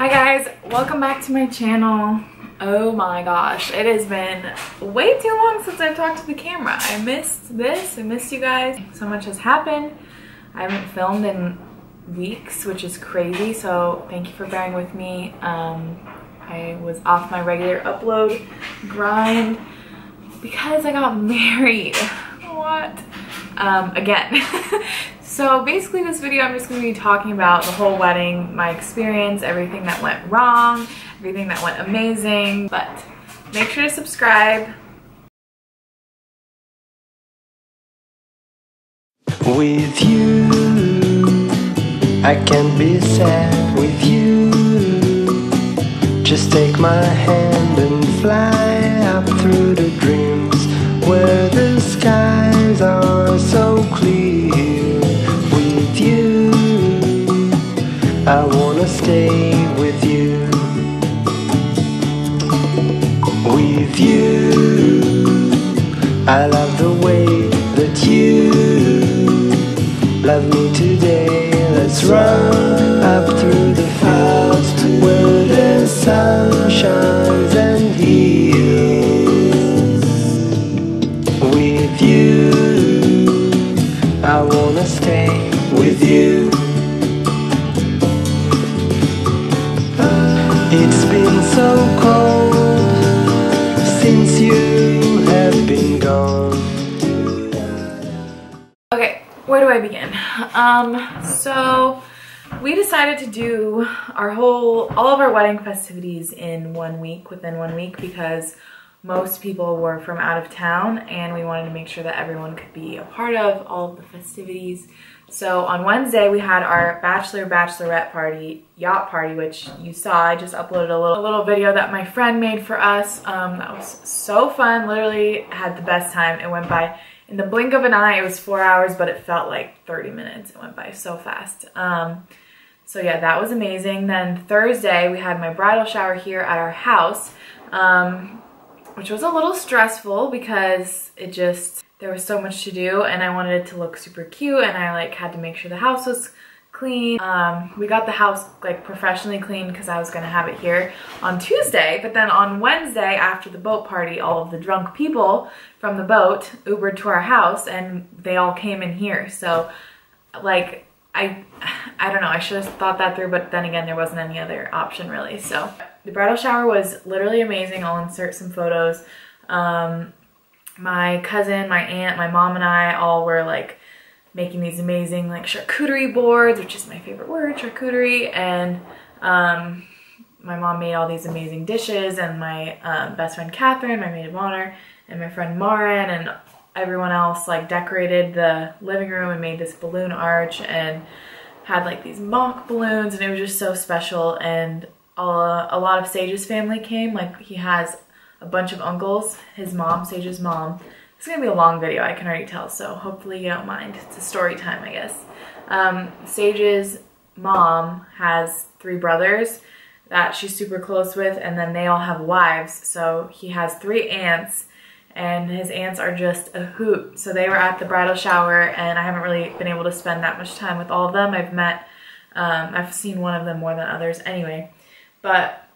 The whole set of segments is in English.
Hi guys, welcome back to my channel. Oh my gosh, it has been way too long since I've talked to the camera. I missed this, I missed you guys. So much has happened. I haven't filmed in weeks, which is crazy, so thank you for bearing with me. Um, I was off my regular upload grind because I got married. What? Um, again. so basically this video I'm just going to be talking about the whole wedding, my experience, everything that went wrong, everything that went amazing, but make sure to subscribe. With you, I can be sad with you. Just take my hand and fly up through the dreams where the skies are so clear. I wanna stay with you. With you, I love the way that you love me today. Let's run up through the fields where the sun Um, so we decided to do our whole, all of our wedding festivities in one week, within one week, because most people were from out of town and we wanted to make sure that everyone could be a part of all of the festivities. So on Wednesday we had our bachelor bachelorette party, yacht party, which you saw. I just uploaded a little, a little video that my friend made for us. Um, that was so fun. Literally had the best time. It went by in the blink of an eye. It was four hours, but it felt like 30 minutes. It went by so fast. Um, so yeah, that was amazing. Then Thursday we had my bridal shower here at our house. Um, which was a little stressful because it just, there was so much to do and I wanted it to look super cute and I like had to make sure the house was clean. Um, we got the house like professionally cleaned because I was gonna have it here on Tuesday, but then on Wednesday after the boat party, all of the drunk people from the boat Ubered to our house and they all came in here. So like I, I don't know, I should have thought that through, but then again, there wasn't any other option really. So the bridal shower was literally amazing. I'll insert some photos. Um, my cousin, my aunt, my mom and I all were like making these amazing like charcuterie boards, which is my favorite word, charcuterie. And um, my mom made all these amazing dishes and my um, best friend Catherine, my maid of honor, and my friend Marin and everyone else like decorated the living room and made this balloon arch and had like these mock balloons and it was just so special and a, a lot of Sage's family came like he has a bunch of uncles his mom Sage's mom it's gonna be a long video I can already tell so hopefully you don't mind it's a story time I guess um, Sage's mom has three brothers that she's super close with and then they all have wives so he has three aunts and his aunts are just a hoot. So they were at the bridal shower and I haven't really been able to spend that much time with all of them. I've met, um, I've seen one of them more than others anyway, but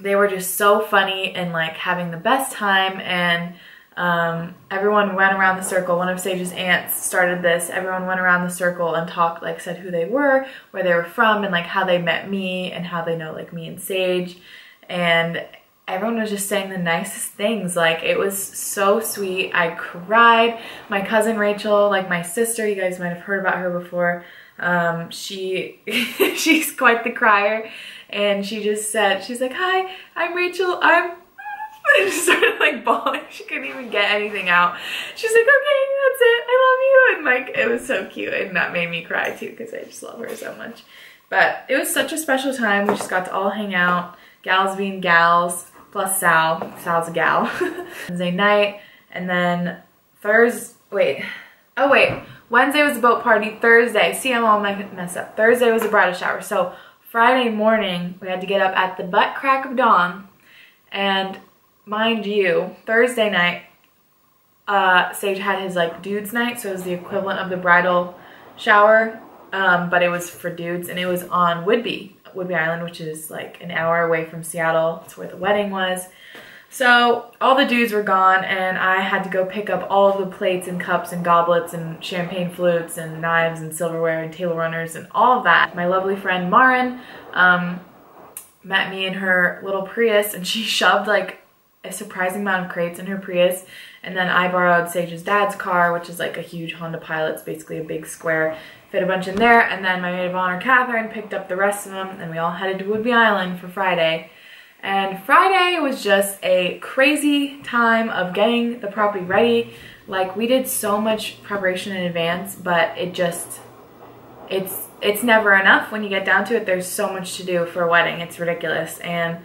they were just so funny and like having the best time and um, everyone went around the circle. One of Sage's aunts started this. Everyone went around the circle and talked, like said who they were, where they were from, and like how they met me and how they know like me and Sage. And everyone was just saying the nicest things. Like it was so sweet. I cried. My cousin Rachel, like my sister, you guys might have heard about her before. Um, she she's quite the crier, and she just said she's like, "Hi, I'm Rachel. I'm." I just started like bawling. She couldn't even get anything out. She's like, "Okay, that's it. I love you," and like it was so cute, and that made me cry too because I just love her so much. But it was such a special time. We just got to all hang out, gals being gals plus Sal. Sal's a gal. Wednesday night, and then Thursday, wait, oh wait, Wednesday was the boat party, Thursday, see I'm all messed up, Thursday was the bridal shower, so Friday morning, we had to get up at the butt crack of dawn, and mind you, Thursday night, uh, Sage had his like dudes night, so it was the equivalent of the bridal shower, um, but it was for dudes, and it was on Woodby, Whidbey Island, which is like an hour away from Seattle. It's where the wedding was. So all the dudes were gone and I had to go pick up all of the plates and cups and goblets and champagne flutes and knives and silverware and table runners and all of that. My lovely friend Marin um, met me in her little Prius and she shoved like a surprising amount of crates in her Prius and then I borrowed Sage's dad's car which is like a huge Honda Pilot. It's basically a big square. Fit a bunch in there and then my maid of honor Catherine picked up the rest of them and we all headed to Whidbey Island for Friday. And Friday was just a crazy time of getting the property ready. Like we did so much preparation in advance, but it just, it's, it's never enough when you get down to it. There's so much to do for a wedding. It's ridiculous. And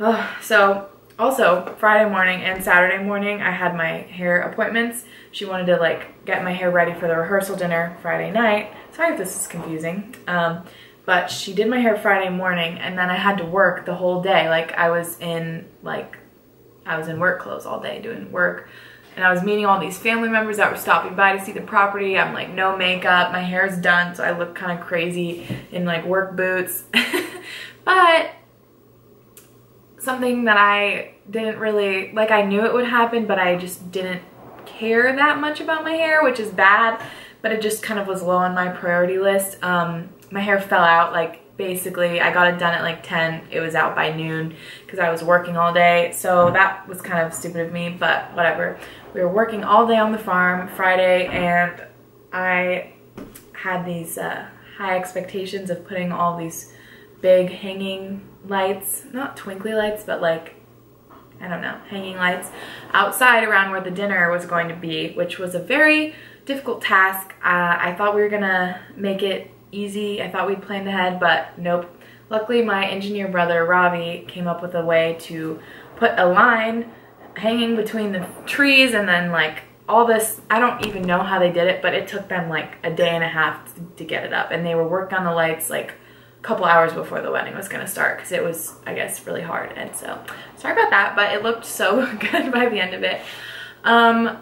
oh, so also Friday morning and Saturday morning, I had my hair appointments. She wanted to like get my hair ready for the rehearsal dinner Friday night. Sorry if this is confusing. Um, but she did my hair Friday morning and then I had to work the whole day. Like I was in like, I was in work clothes all day doing work and I was meeting all these family members that were stopping by to see the property. I'm like no makeup, my hair's done so I look kind of crazy in like work boots. but something that I didn't really, like I knew it would happen but I just didn't care that much about my hair which is bad but it just kind of was low on my priority list. Um, my hair fell out like basically I got it done at like 10 it was out by noon because I was working all day so that was kind of stupid of me but whatever we were working all day on the farm Friday and I had these uh, high expectations of putting all these big hanging lights not twinkly lights but like I don't know hanging lights outside around where the dinner was going to be which was a very difficult task uh, I thought we were gonna make it easy. I thought we'd planned ahead, but nope. Luckily, my engineer brother, Robbie, came up with a way to put a line hanging between the trees and then like all this, I don't even know how they did it, but it took them like a day and a half to, to get it up. And they were working on the lights like couple hours before the wedding was gonna start because it was, I guess, really hard. And so, sorry about that, but it looked so good by the end of it. Um,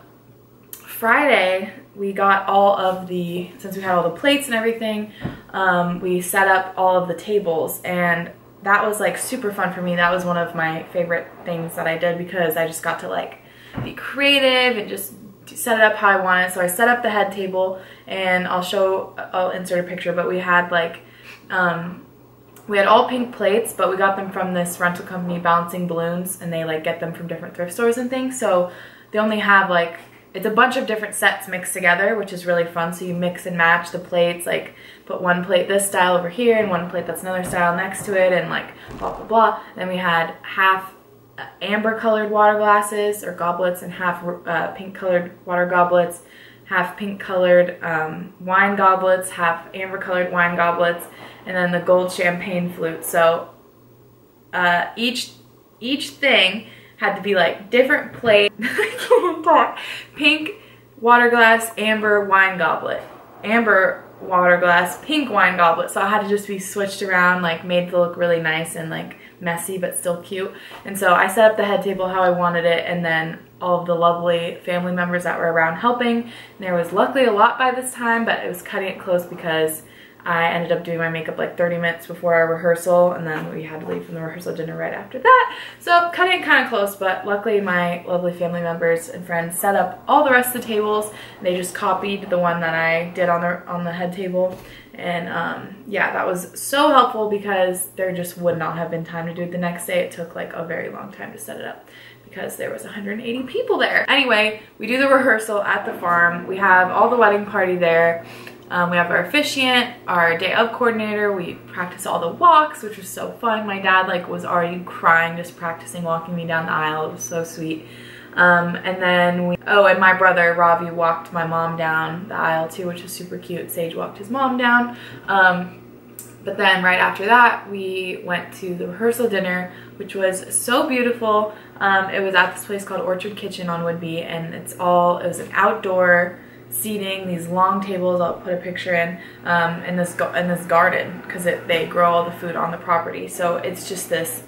Friday, we got all of the, since we had all the plates and everything, um, we set up all of the tables and that was like super fun for me. That was one of my favorite things that I did because I just got to like be creative and just set it up how I wanted. So I set up the head table and I'll show, I'll insert a picture, but we had like, um, we had all pink plates, but we got them from this rental company, Bouncing Balloons, and they like get them from different thrift stores and things. So they only have like it's a bunch of different sets mixed together, which is really fun. So you mix and match the plates, like put one plate this style over here and one plate that's another style next to it and like blah, blah, blah. Then we had half uh, amber colored water glasses or goblets and half uh, pink colored water goblets, half pink colored um, wine goblets, half amber colored wine goblets, and then the gold champagne flute. So uh, each, each thing had to be like different plate, pink water glass, amber wine goblet, amber water glass, pink wine goblet. So I had to just be switched around, like made to look really nice and like messy but still cute. And so I set up the head table how I wanted it and then all of the lovely family members that were around helping. And there was luckily a lot by this time, but it was cutting it close because I ended up doing my makeup like 30 minutes before our rehearsal and then we had to leave from the rehearsal dinner right after that. So cutting it kind of close, but luckily my lovely family members and friends set up all the rest of the tables. They just copied the one that I did on the, on the head table. And um, yeah, that was so helpful because there just would not have been time to do it the next day. It took like a very long time to set it up because there was 180 people there. Anyway, we do the rehearsal at the farm. We have all the wedding party there. Um, we have our officiant, our day of coordinator. We practice all the walks, which was so fun. My dad like was already crying just practicing walking me down the aisle. It was so sweet. Um, and then we, oh, and my brother Ravi walked my mom down the aisle too, which was super cute. Sage walked his mom down. Um, but then right after that, we went to the rehearsal dinner, which was so beautiful. Um, it was at this place called Orchard Kitchen on Whidbey, and it's all, it was an outdoor seating, these long tables. I'll put a picture in um, in this in this garden because they grow all the food on the property. So it's just this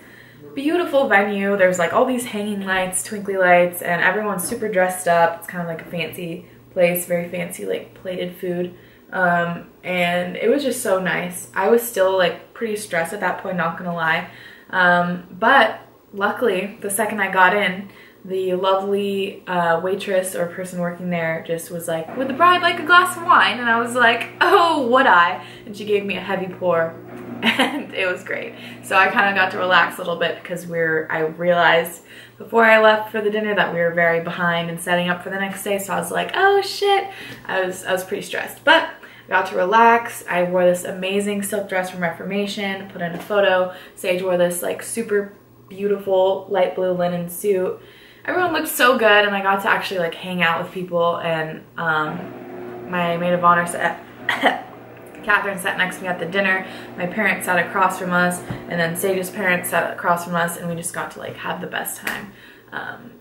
beautiful venue. There's like all these hanging lights, twinkly lights, and everyone's super dressed up. It's kind of like a fancy place, very fancy like plated food. Um, and it was just so nice. I was still like pretty stressed at that point, not gonna lie. Um, but luckily, the second I got in, the lovely uh, waitress or person working there just was like, would the bride like a glass of wine? And I was like, oh, would I? And she gave me a heavy pour and it was great. So I kind of got to relax a little bit because we're, I realized before I left for the dinner that we were very behind and setting up for the next day. So I was like, oh shit. I was, I was pretty stressed, but I got to relax. I wore this amazing silk dress from Reformation, put in a photo. Sage wore this like super beautiful light blue linen suit everyone looked so good and I got to actually like hang out with people and um, my maid of honor Catherine sat next to me at the dinner, my parents sat across from us, and then Sage's parents sat across from us and we just got to like have the best time. Um,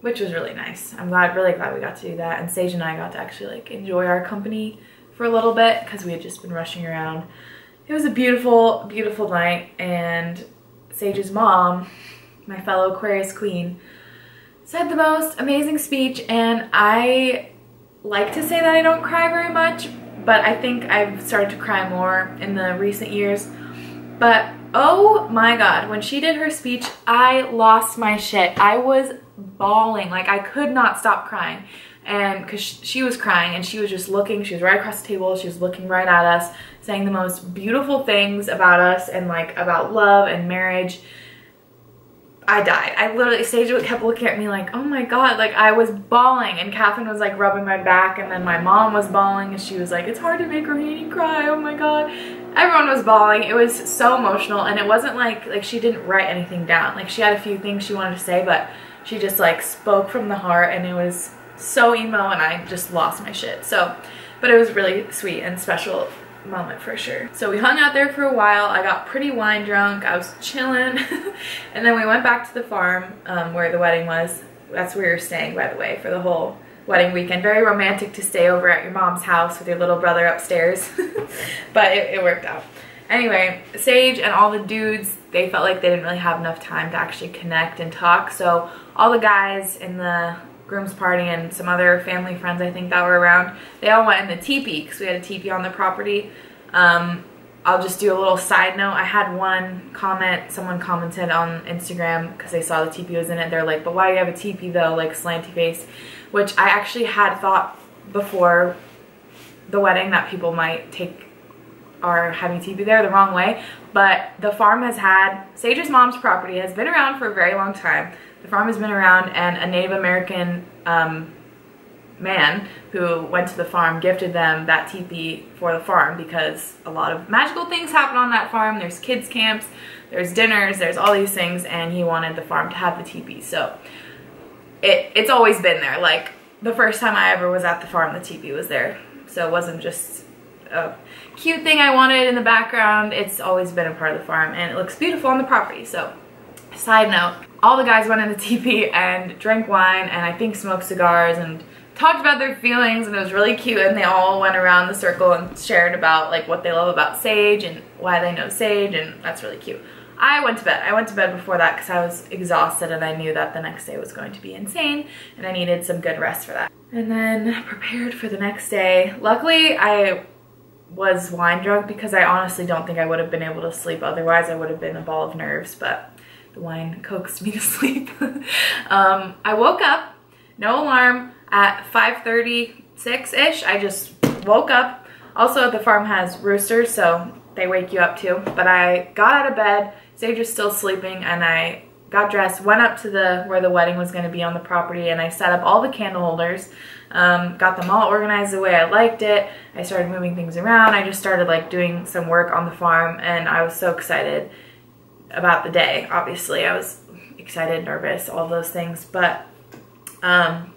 which was really nice. I'm glad, really glad we got to do that. And Sage and I got to actually like enjoy our company for a little bit because we had just been rushing around. It was a beautiful, beautiful night and Sage's mom, my fellow Aquarius queen, said the most amazing speech and I like to say that I don't cry very much, but I think I've started to cry more in the recent years. But oh my god, when she did her speech, I lost my shit. I was bawling, like I could not stop crying. And because she was crying and she was just looking, she was right across the table, she was looking right at us, saying the most beautiful things about us and like about love and marriage I died. I literally, Sage kept looking at me like, oh my God, like I was bawling and Catherine was like rubbing my back and then my mom was bawling and she was like, it's hard to make Rohini cry, oh my God. Everyone was bawling. It was so emotional and it wasn't like, like she didn't write anything down. Like she had a few things she wanted to say, but she just like spoke from the heart and it was so emo and I just lost my shit. So, but it was really sweet and special moment for sure. So we hung out there for a while. I got pretty wine drunk. I was chilling. and then we went back to the farm um, where the wedding was. That's where we were staying, by the way, for the whole wedding weekend. Very romantic to stay over at your mom's house with your little brother upstairs. but it, it worked out. Anyway, Sage and all the dudes, they felt like they didn't really have enough time to actually connect and talk. So all the guys in the groom's party and some other family friends I think that were around, they all went in the teepee because we had a teepee on the property. Um, I'll just do a little side note. I had one comment, someone commented on Instagram because they saw the teepee was in it. They're like, but why do you have a teepee though, like slanty face? Which I actually had thought before the wedding that people might take our having teepee there the wrong way. But the farm has had, Sage's mom's property has been around for a very long time. The farm has been around and a Native American um, man who went to the farm gifted them that teepee for the farm because a lot of magical things happen on that farm. There's kids camps, there's dinners, there's all these things and he wanted the farm to have the teepee. So it, it's always been there. Like the first time I ever was at the farm, the teepee was there. So it wasn't just a cute thing I wanted in the background. It's always been a part of the farm and it looks beautiful on the property. So side note, all the guys went in the teepee and drank wine and I think smoked cigars and talked about their feelings and it was really cute and they all went around the circle and shared about like what they love about Sage and why they know Sage and that's really cute. I went to bed. I went to bed before that because I was exhausted and I knew that the next day was going to be insane and I needed some good rest for that. And then prepared for the next day. Luckily, I was wine drunk because I honestly don't think I would have been able to sleep otherwise. I would have been a ball of nerves, but wine coaxed me to sleep. um, I woke up, no alarm, at 5.36ish. I just woke up. Also, the farm has roosters, so they wake you up too. But I got out of bed, Sage was still sleeping, and I got dressed, went up to the where the wedding was going to be on the property, and I set up all the candle holders. Um, got them all organized the way I liked it. I started moving things around. I just started like doing some work on the farm, and I was so excited about the day. Obviously, I was excited, nervous, all those things. But um,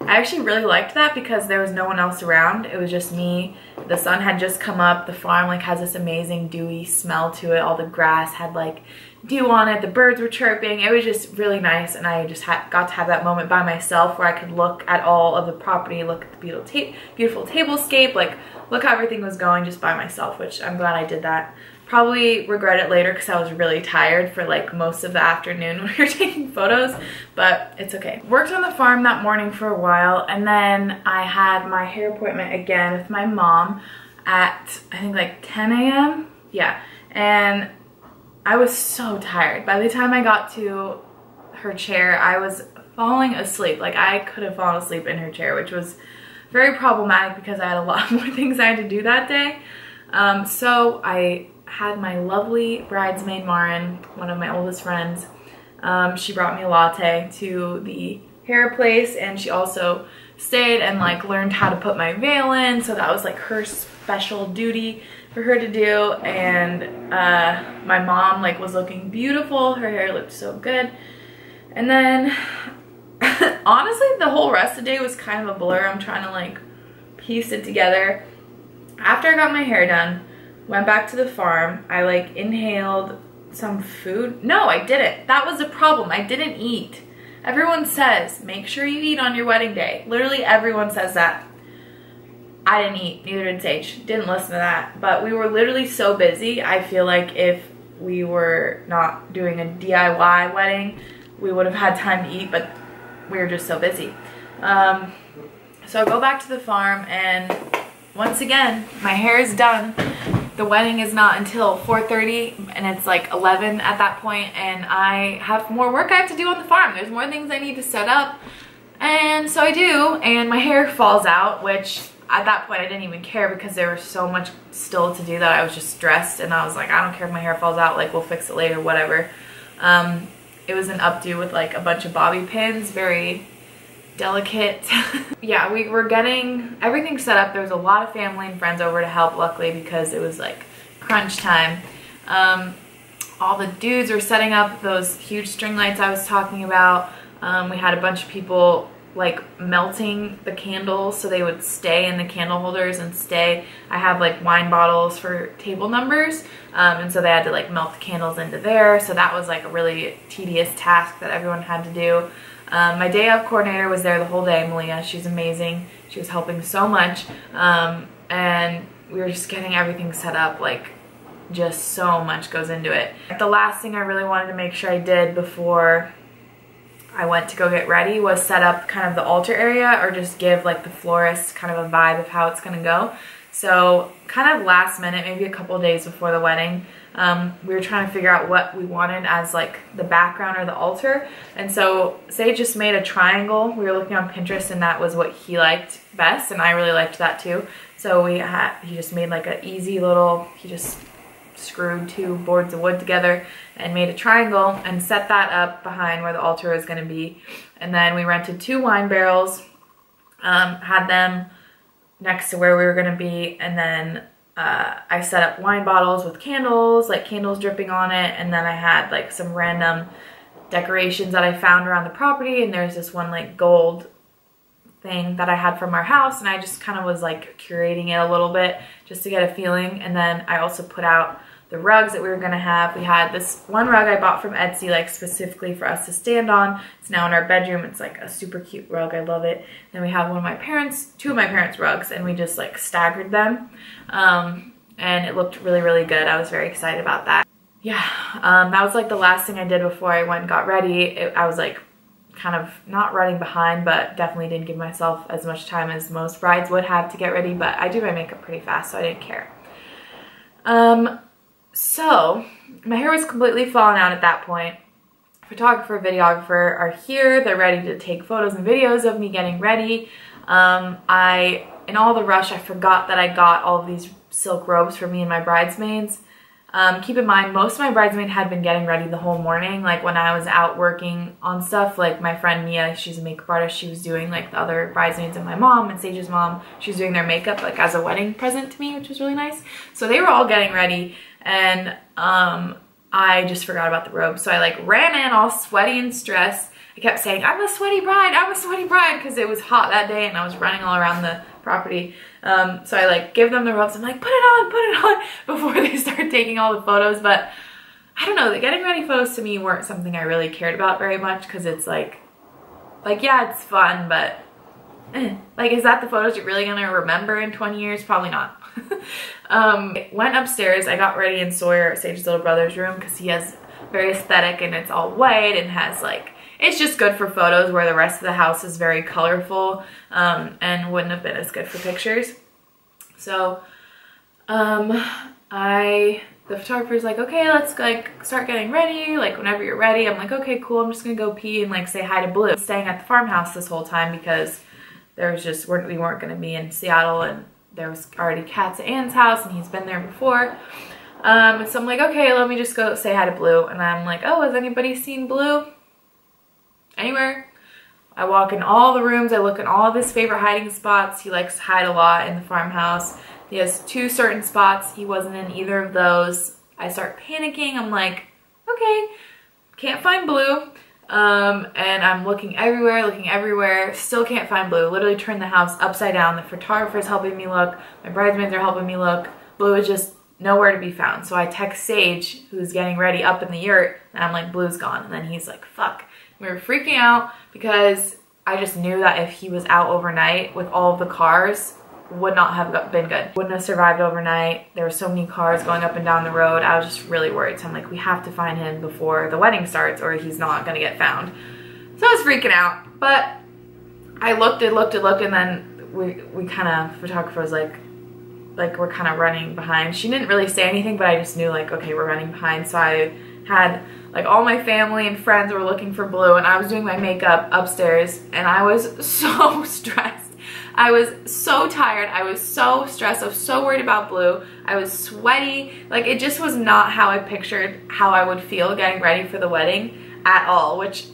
I actually really liked that because there was no one else around. It was just me. The sun had just come up. The farm like has this amazing dewy smell to it. All the grass had like dew on it. The birds were chirping. It was just really nice and I just got to have that moment by myself where I could look at all of the property, look at the beautiful, ta beautiful tablescape, like look how everything was going just by myself, which I'm glad I did that. Probably regret it later because I was really tired for like most of the afternoon when we were taking photos, but it's okay. Worked on the farm that morning for a while and then I had my hair appointment again with my mom at I think like 10 a.m. Yeah, and I was so tired. By the time I got to her chair, I was falling asleep. Like I could have fallen asleep in her chair, which was very problematic because I had a lot more things I had to do that day. Um, so I had my lovely bridesmaid Marin, one of my oldest friends. Um, she brought me a latte to the hair place and she also stayed and like learned how to put my veil in. So that was like her special duty for her to do. And uh, my mom like was looking beautiful. Her hair looked so good. And then honestly, the whole rest of the day was kind of a blur. I'm trying to like piece it together. After I got my hair done, went back to the farm, I like inhaled some food. No, I didn't. That was the problem. I didn't eat. Everyone says, make sure you eat on your wedding day. Literally everyone says that. I didn't eat, neither did Sage. Didn't listen to that. But we were literally so busy. I feel like if we were not doing a DIY wedding, we would have had time to eat, but we were just so busy. Um, so I go back to the farm and once again, my hair is done. The wedding is not until 4.30 and it's like 11 at that point and I have more work I have to do on the farm. There's more things I need to set up. And so I do and my hair falls out, which at that point I didn't even care because there was so much still to do that I was just stressed and I was like, I don't care if my hair falls out, like we'll fix it later, whatever. Um, it was an updo with like a bunch of bobby pins, very delicate. yeah, we were getting everything set up. There was a lot of family and friends over to help, luckily, because it was like crunch time. Um, all the dudes were setting up those huge string lights I was talking about. Um, we had a bunch of people like melting the candles so they would stay in the candle holders and stay. I have like wine bottles for table numbers um, and so they had to like melt the candles into there. So that was like a really tedious task that everyone had to do. Um, my day of coordinator was there the whole day, Malia. She's amazing. She was helping so much. Um, and we were just getting everything set up like just so much goes into it. The last thing I really wanted to make sure I did before I went to go get ready was set up kind of the altar area or just give like the florist kind of a vibe of how it's gonna go. So kind of last minute, maybe a couple days before the wedding, um, we were trying to figure out what we wanted as like the background or the altar. And so Sage just made a triangle. We were looking on Pinterest and that was what he liked best. And I really liked that too. So we had, he just made like an easy little, he just screwed two boards of wood together and made a triangle and set that up behind where the altar is going to be. And then we rented two wine barrels, um, had them next to where we were going to be, and then uh, I set up wine bottles with candles, like candles dripping on it, and then I had like some random decorations that I found around the property, and there's this one like gold thing that I had from our house, and I just kind of was like curating it a little bit just to get a feeling, and then I also put out the rugs that we were gonna have. We had this one rug I bought from Etsy, like specifically for us to stand on. It's now in our bedroom. It's like a super cute rug. I love it. Then we have one of my parents, two of my parents' rugs, and we just like staggered them. Um, and it looked really, really good. I was very excited about that. Yeah, um, that was like the last thing I did before I went and got ready. It, I was like kind of not running behind, but definitely didn't give myself as much time as most brides would have to get ready, but I do my makeup pretty fast, so I didn't care. Um, so my hair was completely fallen out at that point. Photographer, videographer are here. They're ready to take photos and videos of me getting ready. Um, I, in all the rush, I forgot that I got all of these silk robes for me and my bridesmaids. Um, keep in mind, most of my bridesmaids had been getting ready the whole morning. Like when I was out working on stuff, like my friend Mia, she's a makeup artist, she was doing like the other bridesmaids and my mom and Sage's mom, she was doing their makeup like as a wedding present to me, which was really nice. So they were all getting ready and um, I just forgot about the robe. So I like ran in all sweaty and stressed. I kept saying, I'm a sweaty bride, I'm a sweaty bride, because it was hot that day and I was running all around the property. Um, so I like give them the robes. I'm like, put it on, put it on before they start taking all the photos. But I don't know, the getting ready photos to me weren't something I really cared about very much because it's like, like, yeah, it's fun, but eh. like, is that the photos you're really gonna remember in 20 years? Probably not. um, went upstairs. I got ready in Sawyer, Sage's little brother's room, because he has very aesthetic and it's all white and has like it's just good for photos where the rest of the house is very colorful um, and wouldn't have been as good for pictures. So um, I, the photographer's like, okay, let's like start getting ready. Like whenever you're ready, I'm like, okay, cool. I'm just gonna go pee and like say hi to Blue. Staying at the farmhouse this whole time because there was just, we weren't gonna be in Seattle and there was already cats at Ann's house and he's been there before. Um, so I'm like, okay, let me just go say hi to Blue. And I'm like, oh, has anybody seen Blue? Anywhere? I walk in all the rooms. I look in all of his favorite hiding spots. He likes to hide a lot in the farmhouse. He has two certain spots. He wasn't in either of those. I start panicking. I'm like, okay, can't find Blue. Um, and I'm looking everywhere, looking everywhere, still can't find Blue. Literally turned the house upside down. The photographer's helping me look. My bridesmaids are helping me look. Blue is just nowhere to be found. So I text Sage, who's getting ready up in the yurt, and I'm like, Blue's gone. And then he's like, fuck. We were freaking out because I just knew that if he was out overnight with all of the cars, would not have been good. Wouldn't have survived overnight. There were so many cars going up and down the road. I was just really worried. So I'm like, we have to find him before the wedding starts or he's not gonna get found. So I was freaking out. But I looked and looked and looked and then we, we kind of, photographer was like, like we're kind of running behind. She didn't really say anything, but I just knew like, okay, we're running behind. So I had like all my family and friends were looking for Blue and I was doing my makeup upstairs and I was so stressed. I was so tired. I was so stressed. I was so worried about Blue. I was sweaty. Like it just was not how I pictured how I would feel getting ready for the wedding at all, which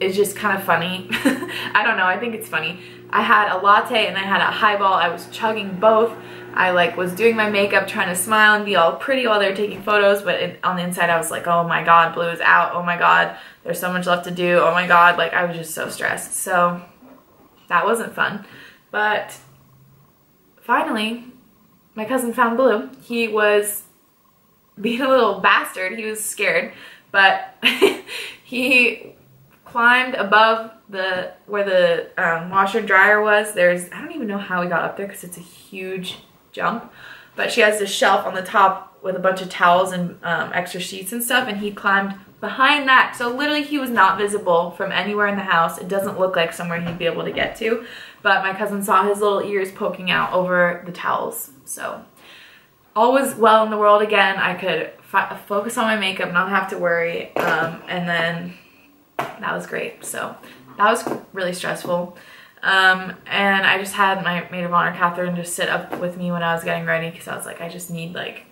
is just kind of funny. I don't know. I think it's funny. I had a latte and I had a highball. I was chugging both. I like was doing my makeup, trying to smile and be all pretty while they're taking photos, but it, on the inside I was like, oh my god, blue is out. Oh my god, there's so much left to do. Oh my god, like I was just so stressed. So that wasn't fun. But finally, my cousin found Blue. He was being a little bastard. He was scared, but he climbed above the where the um, washer dryer was. There's I don't even know how he got up there because it's a huge jump, but she has this shelf on the top with a bunch of towels and um, extra sheets and stuff, and he climbed behind that. So literally he was not visible from anywhere in the house. It doesn't look like somewhere he'd be able to get to but my cousin saw his little ears poking out over the towels. So all was well in the world again. I could focus on my makeup, not have to worry. Um, and then that was great. So that was really stressful. Um, and I just had my maid of honor, Catherine, just sit up with me when I was getting ready because I was like, I just need like,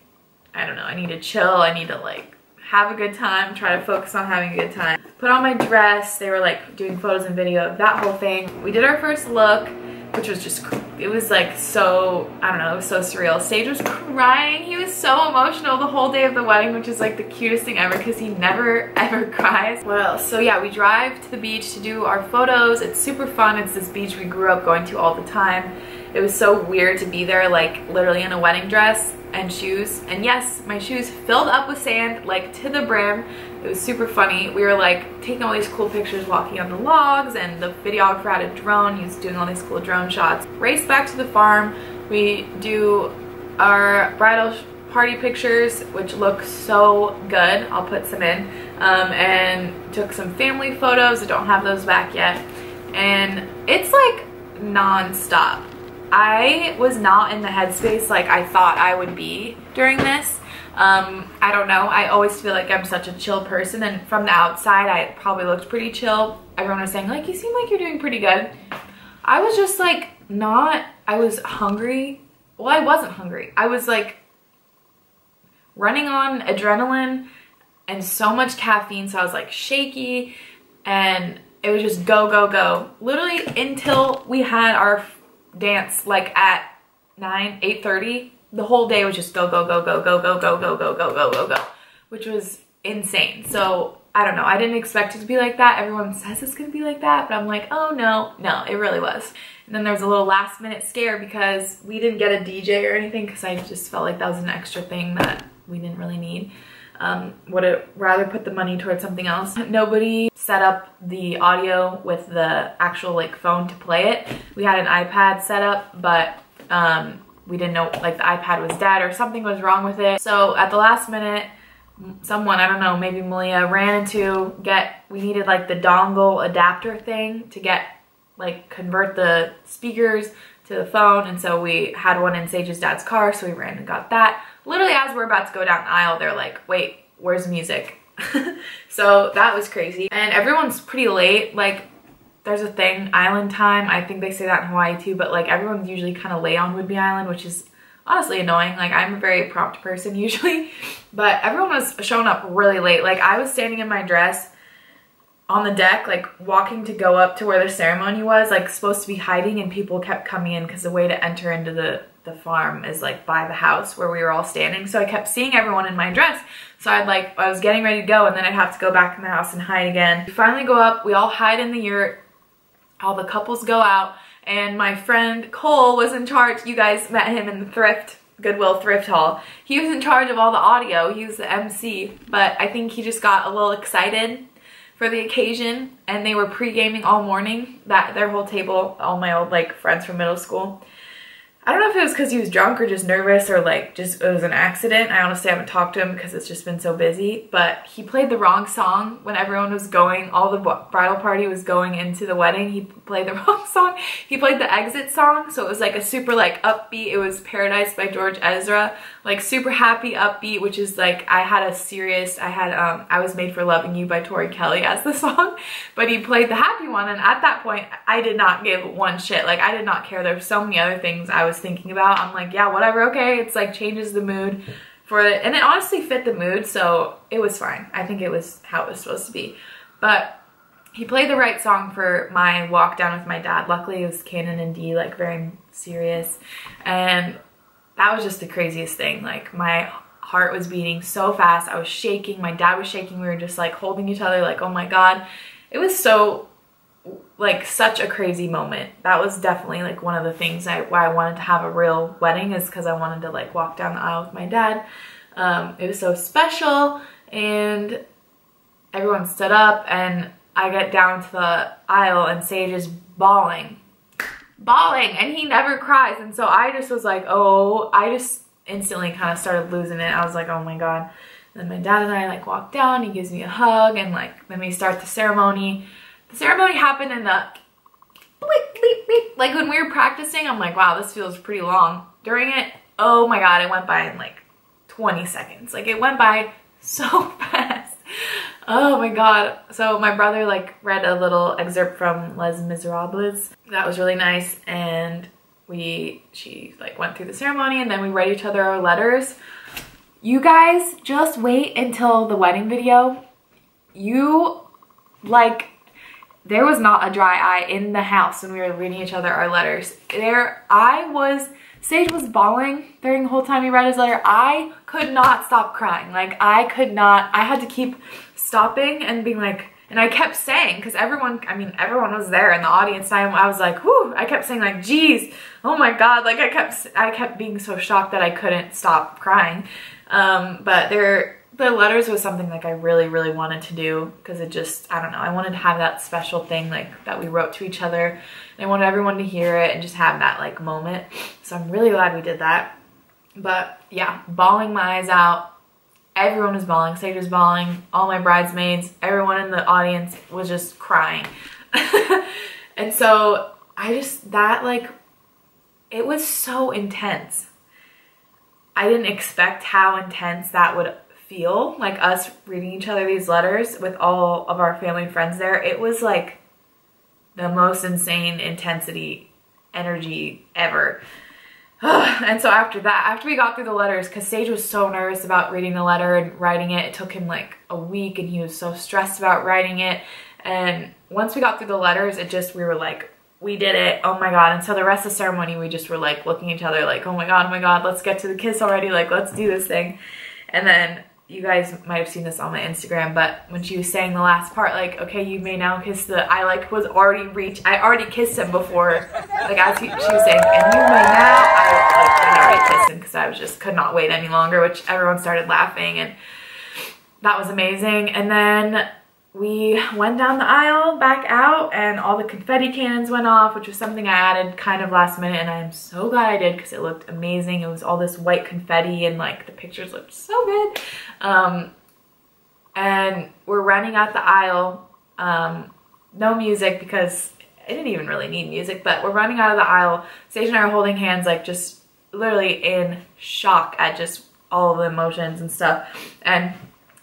I don't know, I need to chill. I need to like have a good time, try to focus on having a good time. Put on my dress, they were like doing photos and video of that whole thing. We did our first look, which was just, it was like so, I don't know, it was so surreal. Sage was crying, he was so emotional the whole day of the wedding, which is like the cutest thing ever because he never ever cries. Well, so yeah, we drive to the beach to do our photos. It's super fun, it's this beach we grew up going to all the time. It was so weird to be there like literally in a wedding dress and shoes. And yes, my shoes filled up with sand, like to the brim. It was super funny. We were like taking all these cool pictures walking on the logs and the videographer had a drone. He was doing all these cool drone shots. Race back to the farm. We do our bridal party pictures, which look so good. I'll put some in. Um, and took some family photos. I don't have those back yet. And it's like non-stop I was not in the headspace like I thought I would be during this. Um, I don't know. I always feel like I'm such a chill person and from the outside I probably looked pretty chill. Everyone was saying like, you seem like you're doing pretty good. I was just like not, I was hungry. Well, I wasn't hungry. I was like running on adrenaline and so much caffeine. So I was like shaky and it was just go, go, go. Literally until we had our dance like at 9, 8.30. The whole day was just go, go, go, go, go, go, go, go, go, go, go, go, go, which was insane. So I don't know. I didn't expect it to be like that. Everyone says it's going to be like that, but I'm like, oh no, no, it really was. And then there was a little last minute scare because we didn't get a DJ or anything because I just felt like that was an extra thing that we didn't really need. Um, would have rather put the money towards something else. Nobody set up the audio with the actual like phone to play it. We had an iPad set up, but um, we didn't know like the iPad was dead or something was wrong with it. So at the last minute, someone, I don't know, maybe Malia ran into get, we needed like the dongle adapter thing to get like convert the speakers to the phone. And so we had one in Sage's dad's car. So we ran and got that. Literally as we're about to go down the aisle, they're like, wait, where's music? so that was crazy. And everyone's pretty late. Like there's a thing, island time. I think they say that in Hawaii too, but like everyone's usually kind of late on Whidbey Island, which is honestly annoying. Like I'm a very prompt person usually, but everyone was showing up really late. Like I was standing in my dress on the deck, like walking to go up to where the ceremony was, like supposed to be hiding and people kept coming in because the way to enter into the, the farm is like by the house where we were all standing. So I kept seeing everyone in my dress. So I'd like, I was getting ready to go and then I'd have to go back in the house and hide again. We finally go up, we all hide in the yurt, all the couples go out and my friend Cole was in charge. You guys met him in the thrift Goodwill thrift haul. He was in charge of all the audio. He was the MC, but I think he just got a little excited for the occasion and they were pre-gaming all morning that their whole table all my old like friends from middle school I don't know if it was because he was drunk or just nervous or like just it was an accident. I honestly haven't talked to him because it's just been so busy. But he played the wrong song when everyone was going, all the bridal party was going into the wedding. He played the wrong song. He played the exit song. So it was like a super like upbeat. It was Paradise by George Ezra. Like super happy upbeat, which is like I had a serious, I had um I Was Made for Loving You by Tori Kelly as the song. But he played the happy one and at that point I did not give one shit. Like I did not care. There were so many other things I was thinking about. I'm like, yeah, whatever, okay. It's like changes the mood for it. And it honestly fit the mood, so it was fine. I think it was how it was supposed to be. But he played the right song for my walk down with my dad. Luckily, it was Canon in D, like very serious. And that was just the craziest thing. Like my heart was beating so fast. I was shaking. My dad was shaking. We were just like holding each other like, oh my God. It was so like such a crazy moment. That was definitely like one of the things I why I wanted to have a real wedding is because I wanted to like walk down the aisle with my dad. Um, it was so special and everyone stood up and I get down to the aisle and Sage is bawling. Bawling and he never cries and so I just was like oh I just instantly kind of started losing it. I was like oh my god. And then my dad and I like walk down, he gives me a hug and like then we start the ceremony the ceremony happened in the bleep, bleep, bleep. like when we were practicing, I'm like, wow, this feels pretty long. During it, oh my God, it went by in like 20 seconds. Like it went by so fast. Oh my god. So my brother like read a little excerpt from Les Miserables. That was really nice and we she like went through the ceremony and then we read each other our letters. You guys just wait until the wedding video. You like there was not a dry eye in the house when we were reading each other our letters. There, I was, Sage was bawling during the whole time he read his letter. I could not stop crying. Like, I could not, I had to keep stopping and being like, and I kept saying, because everyone, I mean, everyone was there in the audience time. I was like, whoo, I kept saying like, geez, oh my God. Like I kept, I kept being so shocked that I couldn't stop crying. Um, but there, the letters was something like I really, really wanted to do because it just, I don't know, I wanted to have that special thing like that we wrote to each other. And I wanted everyone to hear it and just have that like moment. So I'm really glad we did that. But yeah, bawling my eyes out. Everyone was bawling. Sage was bawling. All my bridesmaids, everyone in the audience was just crying. and so I just, that like, it was so intense. I didn't expect how intense that would feel, like us reading each other these letters with all of our family and friends there, it was like the most insane intensity energy ever. and so after that, after we got through the letters, because Sage was so nervous about reading the letter and writing it, it took him like a week and he was so stressed about writing it. And once we got through the letters, it just, we were like, we did it. Oh my God. And so the rest of the ceremony, we just were like looking at each other like, oh my God, oh my God, let's get to the kiss already. Like, let's do this thing. And then you guys might have seen this on my Instagram, but when she was saying the last part, like, okay, you may now kiss the, I like was already reached, I already kissed him before, like as he, she was saying, and you may now, I like, I already kissed him because I was just could not wait any longer, which everyone started laughing and that was amazing. And then we went down the aisle back out and all the confetti cannons went off which was something i added kind of last minute and i'm so glad i did because it looked amazing. It was all this white confetti and like the pictures looked so good. Um, and we're running out the aisle um, no music because i didn't even really need music but we're running out of the aisle. Sage and i are holding hands like just literally in shock at just all of the emotions and stuff. And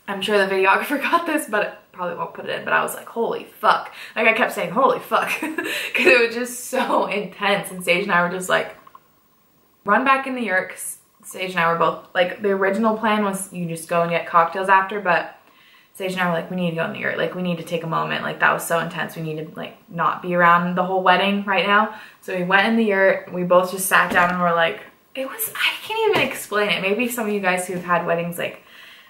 i'm sure the videographer got this but probably won't put it in, but I was like, holy fuck. Like I kept saying, holy fuck. Because it was just so intense. And Sage and I were just like, run back in the yurt. Sage and I were both, like the original plan was you just go and get cocktails after, but Sage and I were like, we need to go in the yurt. Like we need to take a moment. Like that was so intense. We need to like not be around the whole wedding right now. So we went in the yurt. We both just sat down and were like, it was, I can't even explain it. Maybe some of you guys who've had weddings like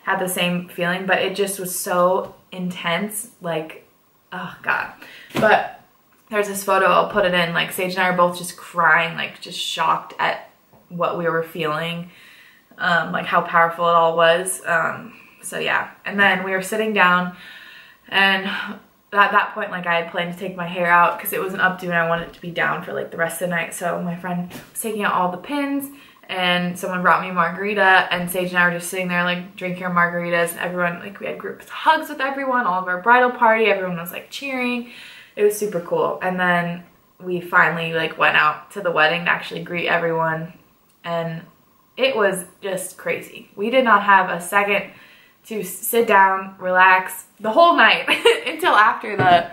had the same feeling, but it just was so intense. Like, oh God. But there's this photo, I'll put it in. Like, Sage and I are both just crying, like, just shocked at what we were feeling, um, like how powerful it all was. Um, so, yeah. And then we were sitting down, and at that point, like, I had planned to take my hair out because it was an updo and I wanted it to be down for, like, the rest of the night. So, my friend was taking out all the pins and someone brought me margarita and Sage and I were just sitting there like drinking our margaritas and everyone like we had group hugs with everyone all of our bridal party everyone was like cheering. It was super cool. And then we finally like went out to the wedding to actually greet everyone and it was just crazy. We did not have a second to sit down relax the whole night until after the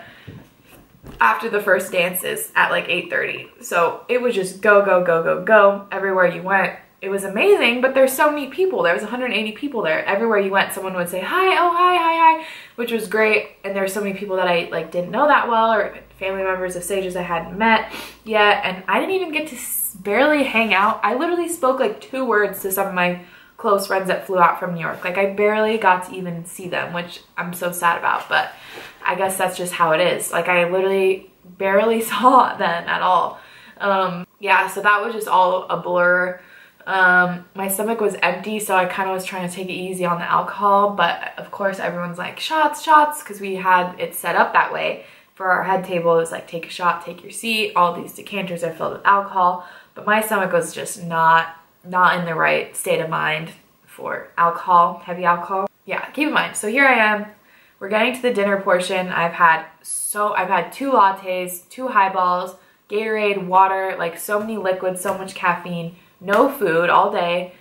after the first dances at like 8.30. So it was just go, go, go, go, go everywhere you went. It was amazing, but there's so many people. There was 180 people there. Everywhere you went, someone would say, hi, oh, hi, hi, hi, which was great. And there's so many people that I like didn't know that well or family members of Sages I hadn't met yet. And I didn't even get to barely hang out. I literally spoke like two words to some of my close friends that flew out from New York. Like I barely got to even see them, which I'm so sad about, but I guess that's just how it is. Like I literally barely saw them at all. Um, yeah, so that was just all a blur. Um, my stomach was empty, so I kind of was trying to take it easy on the alcohol, but of course everyone's like, shots, shots, because we had it set up that way. For our head table, it was like, take a shot, take your seat. All these decanters are filled with alcohol, but my stomach was just not not in the right state of mind for alcohol, heavy alcohol. Yeah, keep in mind. So here I am. We're getting to the dinner portion. I've had so I've had two lattes, two highballs, Gatorade, water, like so many liquids, so much caffeine, no food all day.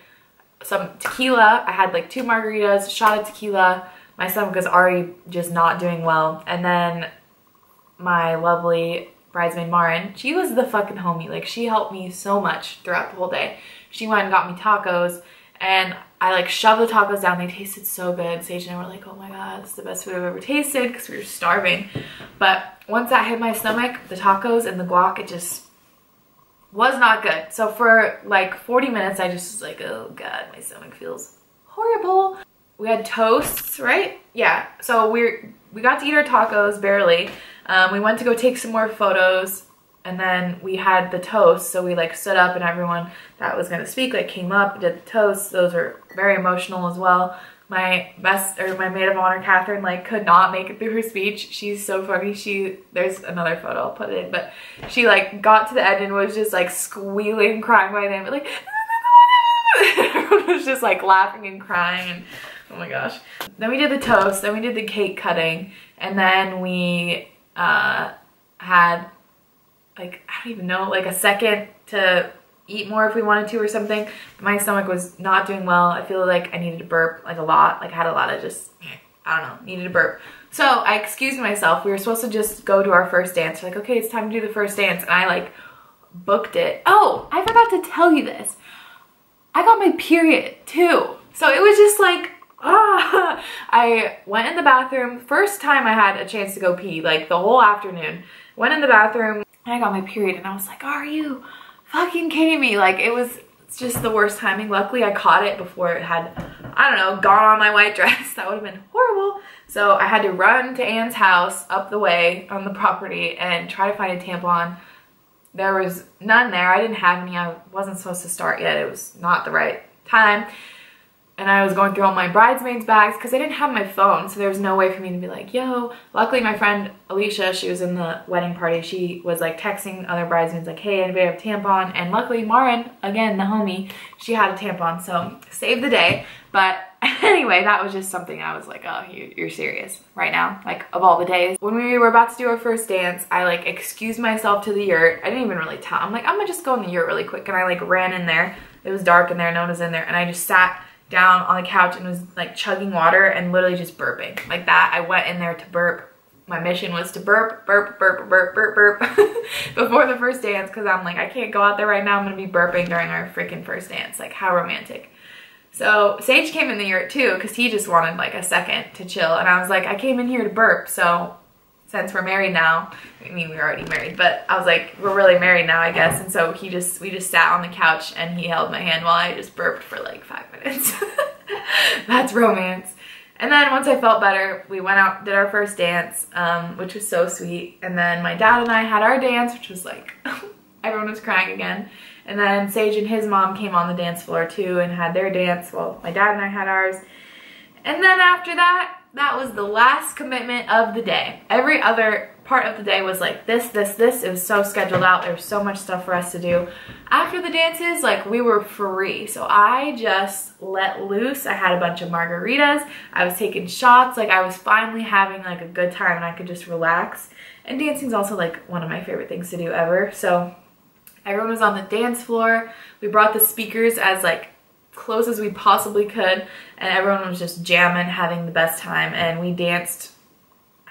Some tequila. I had like two margaritas, shot of tequila. My stomach is already just not doing well. And then my lovely bridesmaid Marin, she was the fucking homie. Like she helped me so much throughout the whole day she went and got me tacos and I like shoved the tacos down. They tasted so good. Sage and I were like, oh my God, this is the best food I've ever tasted because we were starving. But once that hit my stomach, the tacos and the guac, it just was not good. So for like 40 minutes, I just was like, oh God, my stomach feels horrible. We had toasts, right? Yeah, so we're, we got to eat our tacos, barely. Um, we went to go take some more photos and then we had the toast so we like stood up and everyone that was going to speak like came up did the toast. Those are very emotional as well. My best or my maid of honor catherine like could not make it through her speech. She's so funny. She there's another photo i'll put it in but she like got to the end and was just like squealing crying by then but like was just like laughing and crying and oh my gosh. Then we did the toast then we did the cake cutting and then we uh had like, I don't even know, like a second to eat more if we wanted to or something. My stomach was not doing well. I feel like I needed to burp like a lot. Like I had a lot of just, I don't know, needed to burp. So I excused myself. We were supposed to just go to our first dance. We're like, okay, it's time to do the first dance. And I like booked it. Oh, I forgot to tell you this. I got my period too. So it was just like, ah. I went in the bathroom. First time I had a chance to go pee, like the whole afternoon. Went in the bathroom, I got my period and I was like, are you fucking kidding me? Like it was just the worst timing. Luckily I caught it before it had, I don't know, gone on my white dress. That would have been horrible. So I had to run to Anne's house up the way on the property and try to find a tampon. There was none there. I didn't have any. I wasn't supposed to start yet. It was not the right time. And I was going through all my bridesmaids bags because I didn't have my phone, so there was no way for me to be like, yo. Luckily, my friend Alicia, she was in the wedding party. She was like texting other bridesmaids like, hey, anybody have a tampon? And luckily, Marin, again, the homie, she had a tampon, so saved the day. But anyway, that was just something I was like, oh, you, are serious right now, like of all the days. When we were about to do our first dance, I like excused myself to the yurt. I didn't even really tell. I'm like, I'm gonna just go in the yurt really quick. And I like ran in there. It was dark in there, no one was in there. And I just sat down on the couch and was like chugging water and literally just burping like that. I went in there to burp. My mission was to burp, burp, burp, burp, burp, burp before the first dance because I'm like, I can't go out there right now. I'm going to be burping during our freaking first dance. Like, how romantic. So Sage came in the yurt too because he just wanted like a second to chill. And I was like, I came in here to burp. So since we're married now, I mean, we are already married, but I was like, we're really married now, I guess. And so he just, we just sat on the couch and he held my hand while I just burped for like five minutes. That's romance. And then once I felt better, we went out, did our first dance, um, which was so sweet. And then my dad and I had our dance, which was like, everyone was crying again. And then Sage and his mom came on the dance floor too and had their dance. Well, my dad and I had ours. And then after that, that was the last commitment of the day. Every other part of the day was like this, this, this. It was so scheduled out. There was so much stuff for us to do. After the dances, like we were free. So I just let loose. I had a bunch of margaritas. I was taking shots. Like I was finally having like a good time and I could just relax. And dancing is also like one of my favorite things to do ever. So everyone was on the dance floor. We brought the speakers as like close as we possibly could and everyone was just jamming having the best time and we danced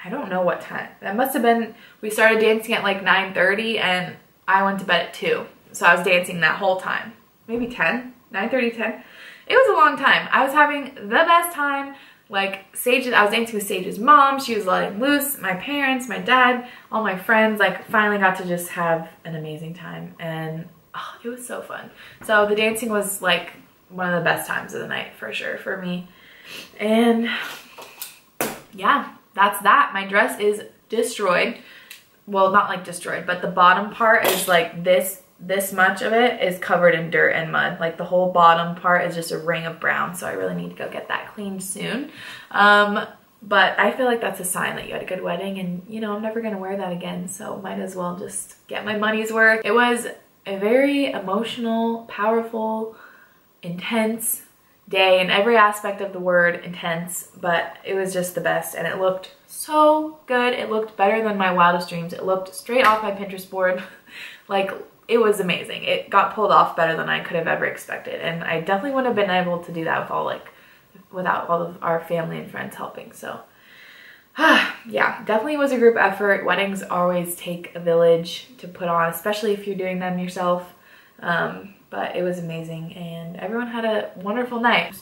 I don't know what time that must have been we started dancing at like 9:30 and I went to bed at 2 so I was dancing that whole time maybe 10 9:30 10 it was a long time I was having the best time like Sage, I was dancing with Sage's mom. She was letting loose. My parents, my dad, all my friends, like finally got to just have an amazing time. And oh, it was so fun. So the dancing was like one of the best times of the night for sure for me. And yeah, that's that. My dress is destroyed. Well, not like destroyed, but the bottom part is like this this much of it is covered in dirt and mud. Like the whole bottom part is just a ring of brown. So I really need to go get that cleaned soon. Um, but I feel like that's a sign that you had a good wedding and you know, I'm never gonna wear that again. So might as well just get my money's worth. It was a very emotional, powerful, intense day in every aspect of the word intense, but it was just the best and it looked so good. It looked better than my wildest dreams. It looked straight off my Pinterest board. like it was amazing. It got pulled off better than I could have ever expected. And I definitely wouldn't have been able to do that with all like without all of our family and friends helping. So yeah, definitely was a group effort. Weddings always take a village to put on, especially if you're doing them yourself. Um, but it was amazing and everyone had a wonderful night.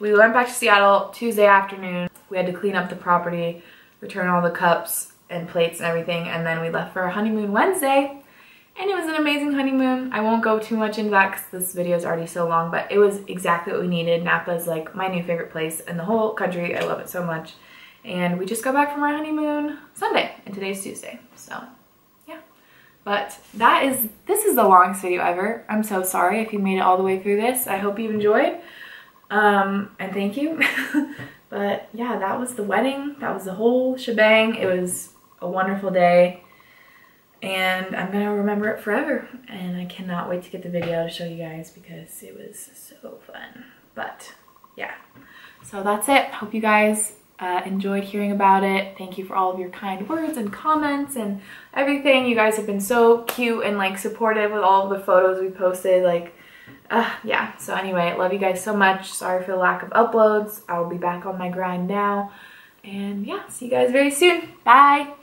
We went back to Seattle Tuesday afternoon. We had to clean up the property, return all the cups and plates and everything, and then we left for our honeymoon Wednesday. And it was an amazing honeymoon. I won't go too much into that because this video is already so long, but it was exactly what we needed. Napa is like my new favorite place in the whole country. I love it so much. And we just got back from our honeymoon Sunday, and today's Tuesday, so but that is, this is the longest video ever. I'm so sorry if you made it all the way through this. I hope you enjoyed. Um, and thank you. but yeah, that was the wedding. That was the whole shebang. It was a wonderful day. And I'm going to remember it forever. And I cannot wait to get the video to show you guys because it was so fun. But yeah, so that's it. Hope you guys uh, enjoyed hearing about it. Thank you for all of your kind words and comments and everything. You guys have been so cute and like supportive with all of the photos we posted. Like, uh, yeah. So anyway, I love you guys so much. Sorry for the lack of uploads. I will be back on my grind now. And yeah, see you guys very soon. Bye.